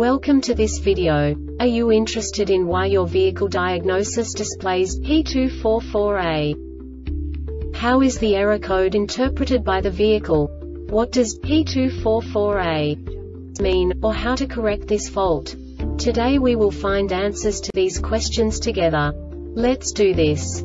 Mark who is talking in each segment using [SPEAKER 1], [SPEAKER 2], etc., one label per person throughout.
[SPEAKER 1] Welcome to this video. Are you interested in why your vehicle diagnosis displays P244A? How is the error code interpreted by the vehicle? What does P244A mean, or how to correct this fault? Today we will find answers to these questions together. Let's do this.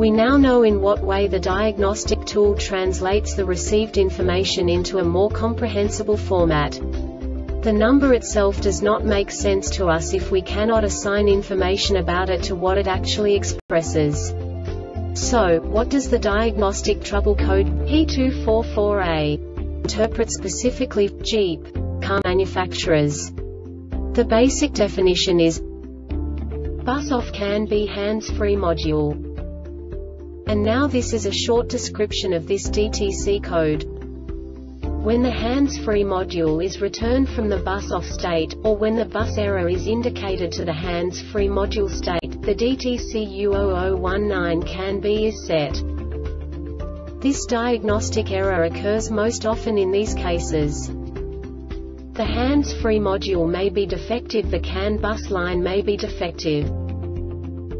[SPEAKER 1] We now know in what way the diagnostic tool translates the received information into a more comprehensible format. The number itself does not make sense to us if we cannot assign information about it to what it actually expresses. So, what does the diagnostic trouble code P244A interpret specifically Jeep car manufacturers? The basic definition is bus off CAN-B hands-free module. And now this is a short description of this DTC code. When the hands-free module is returned from the bus-off state, or when the bus error is indicated to the hands-free module state, the DTC U0019 CAN-B is set. This diagnostic error occurs most often in these cases. The hands-free module may be defective the CAN bus line may be defective.